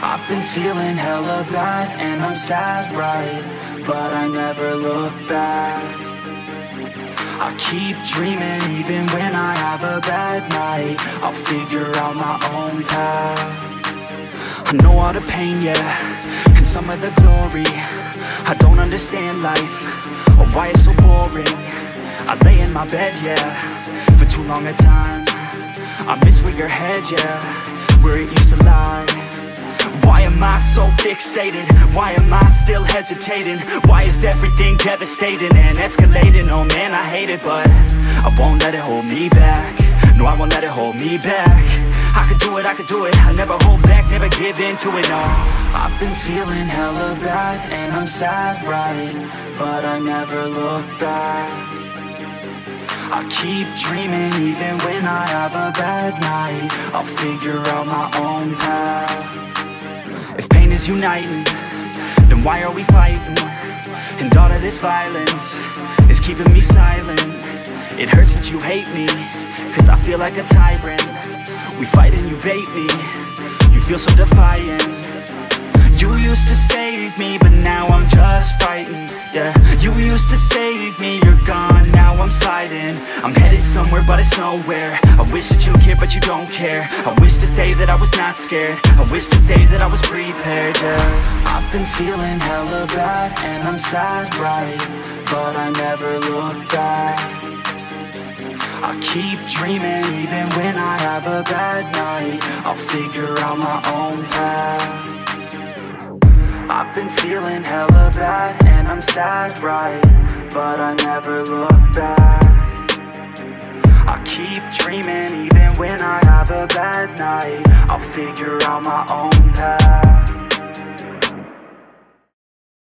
I've been feeling hella bad and I'm sad, right? But I never look back. I keep dreaming even when I have a bad night. I'll figure out my own path. I know all the pain, yeah, and some of the glory. I don't understand life, or why it's so boring. I lay in my bed, yeah, for too long a time. I miss where your head, yeah, where it used to lie am I so fixated? Why am I still hesitating? Why is everything devastating and escalating? Oh man, I hate it, but I won't let it hold me back No, I won't let it hold me back I could do it, I could do it I'll never hold back, never give in to it, no I've been feeling hella bad and I'm sad, right? But I never look back I keep dreaming even when I have a bad night I'll figure out my own path is uniting, then why are we fighting? And all of this violence is keeping me silent. It hurts that you hate me, cause I feel like a tyrant. We fight and you bait me, you feel so defiant. You used to save me, but now I'm just Somewhere, but it's nowhere. I wish that you cared, but you don't care. I wish to say that I was not scared. I wish to say that I was prepared, yeah. I've been feeling hella bad, and I'm sad, right? But I never look back. I keep dreaming even when I have a bad night. I'll figure out my own path. I've been feeling hella bad and I'm sad, right? But I never look back keep dreaming even when I have a bad night. I'll figure out my own path